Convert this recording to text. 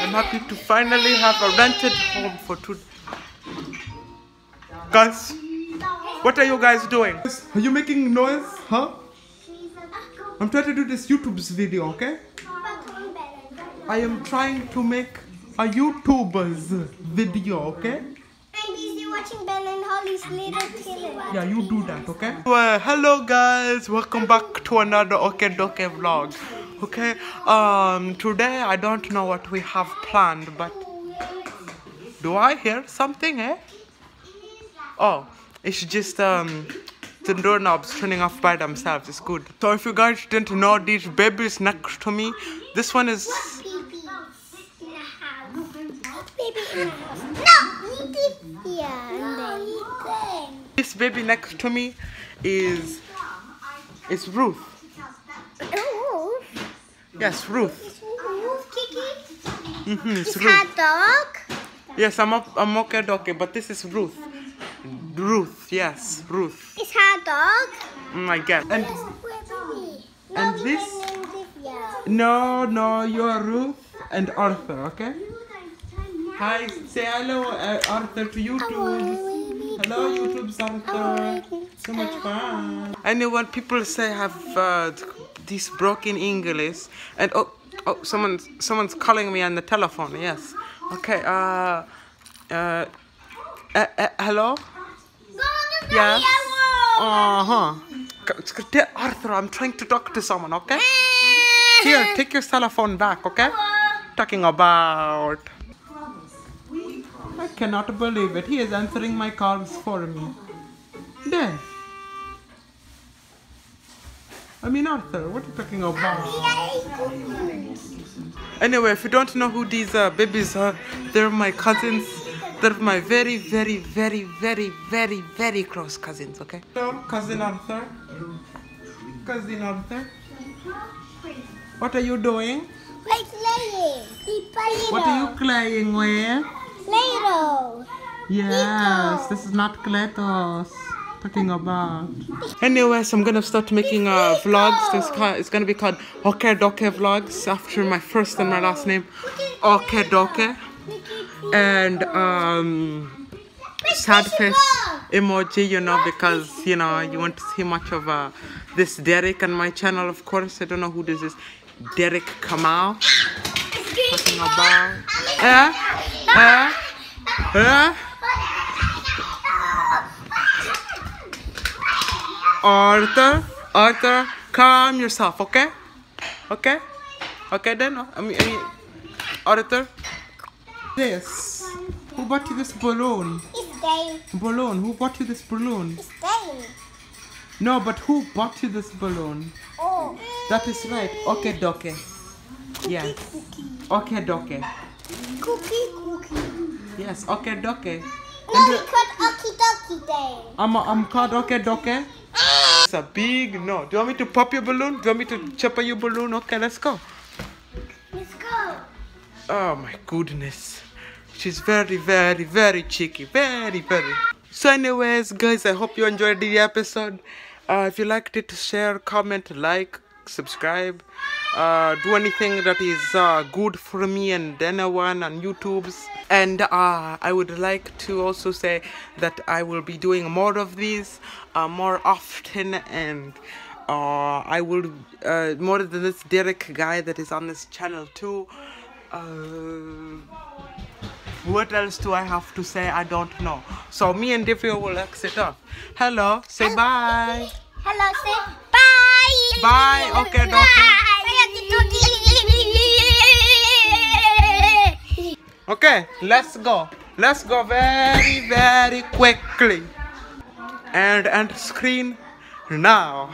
I'm happy to finally have a rented home for two. Guys, what are you guys doing? Are you making noise? Huh? I'm trying to do this YouTube's video, okay? I am trying to make a YouTuber's video, okay? I'm busy watching Ben and Holly's Little Killer. Yeah, you do that, okay? Well, hello guys, welcome back to another Okay Doke vlog. Okay, um, today I don't know what we have planned, but do I hear something, eh? Oh, it's just um the doorknobs turning off by themselves. It's good. So if you guys didn't know, these babies next to me, this one is this baby next to me is is Ruth. Yes, Ruth. Kiki. Mm-hmm, it's Ruth. her dog? Yes, I'm up, I'm okay, okay, but this is Ruth. Ruth, yes, Ruth. Is her dog? My I guess. And And this- we can name Divya. no, no, you're Ruth and Arthur, okay? Hi, say hello, uh, Arthur, to YouTube. Hello, YouTube's Arthur. So much fun. Anyone people say have uh, this broken English, and oh, oh, someone's someone's calling me on the telephone. Yes. Okay. Uh, uh, uh, uh hello. Yes. Uh huh. Arthur, I'm trying to talk to someone. Okay. Here, take your cell phone back. Okay. Talking about. I cannot believe it. He is answering my calls for me. There. I mean, Arthur, what are you talking about? Anyway, if you don't know who these uh, babies are, they're my cousins. They're my very, very, very, very, very, very close cousins, okay? Hello, cousin Arthur. Cousin Arthur. What are you doing? Like playing. Play What are you playing with? Play-Doh. Yes, this is not Kletos. Talking about. Anyways, I'm gonna start making uh, vlogs. This ca- it's gonna be called Oke Doke vlogs after my first and my last name, Oke Doke, and um, sad face emoji. You know because you know you want to see much of uh, this Derek on my channel. Of course, I don't know who this is. Derek Kamal. Talking about. Eh? Eh? Eh? Arthur, Arthur, calm yourself, okay? Okay? Okay then? I mean, I mean Arthur? This. Who bought you this balloon? It's Dave. Balloon. Who bought you this balloon? It's Dave. No, but who bought you this balloon? Oh. That is right. Okay, doke. Yes. Okay, doke. Cookie, cookie. Yes, okay, doke. And No, we uh, cut Okie Dokie Day. I'm, I'm called okay, doke. It's a big no. Do you want me to pop your balloon? Do you want me to chop your balloon? Okay, let's go. Let's go. Oh my goodness. She's very, very, very cheeky. Very, very. So, anyways, guys, I hope you enjoyed the episode. Uh, if you liked it, share, comment, like, subscribe. Uh, do anything that is uh, good for me and anyone on YouTube's. And uh, I would like to also say that I will be doing more of these uh, more often and uh, I will uh, more than this Derek guy that is on this channel too. Uh, what else do I have to say? I don't know. So me and Divya will exit off. Hello, say bye. Hello, say bye. Bye. Okay, okay. Okay, let's go. Let's go very, very quickly. And end screen now.